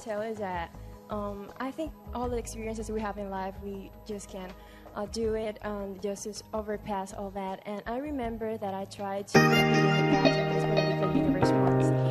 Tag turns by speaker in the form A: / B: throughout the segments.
A: tell is that um, I think all the experiences we have in life, we just can uh, do it and just, just overpass all that. And I remember that I tried to be in the project.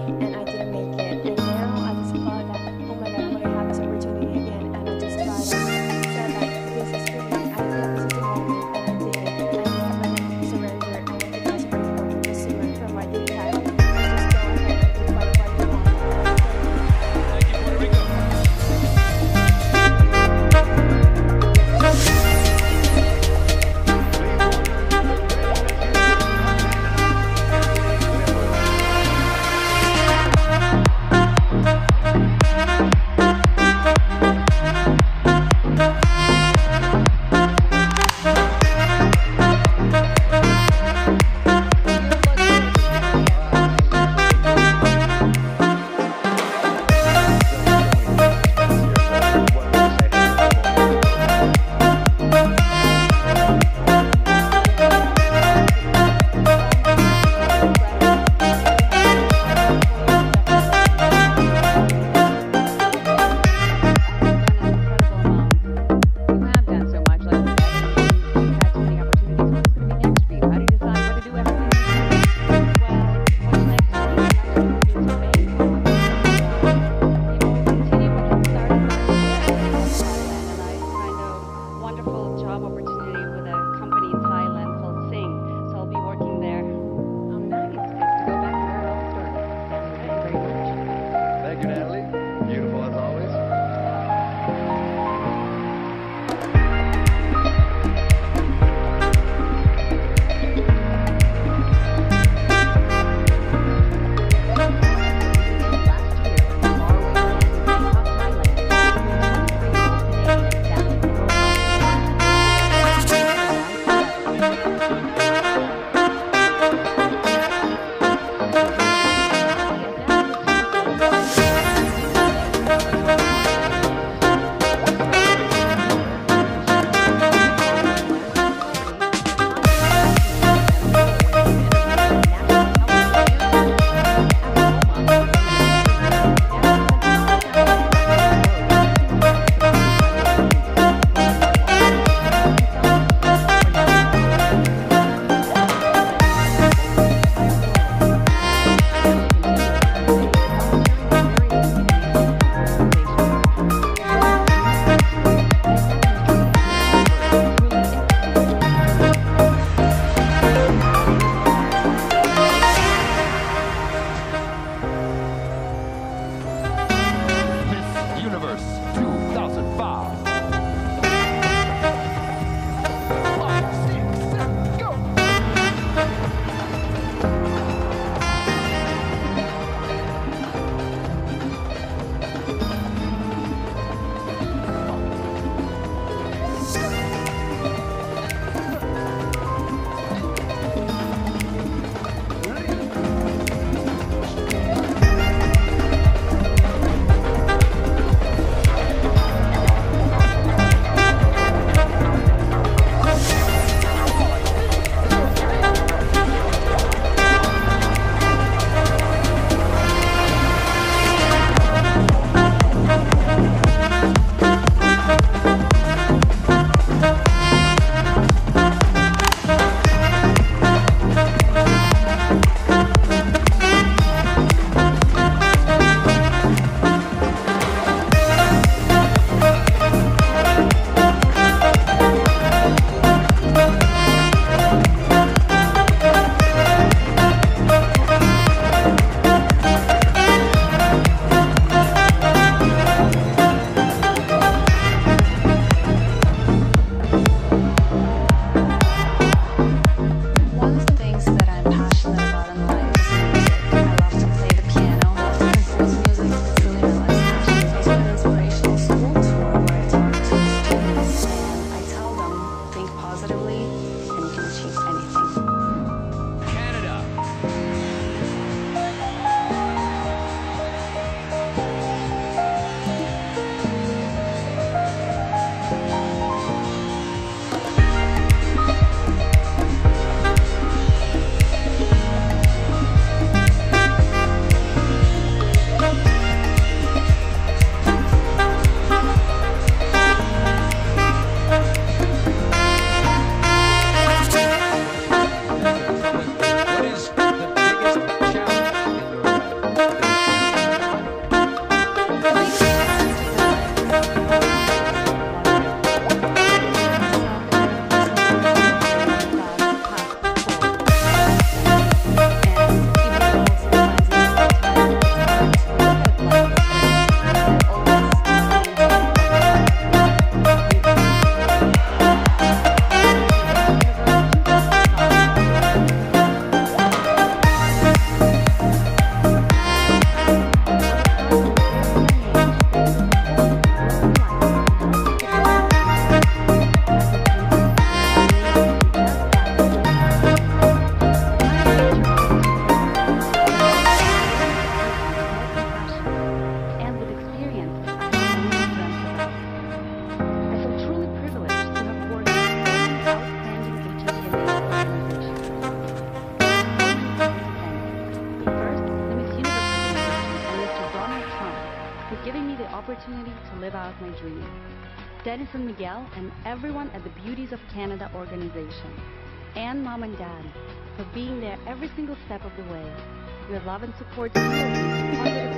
A: My
B: dream. Dennis and Miguel and everyone at the Beauties of Canada organization. And mom and dad for being there every single step of the way. Your love and support to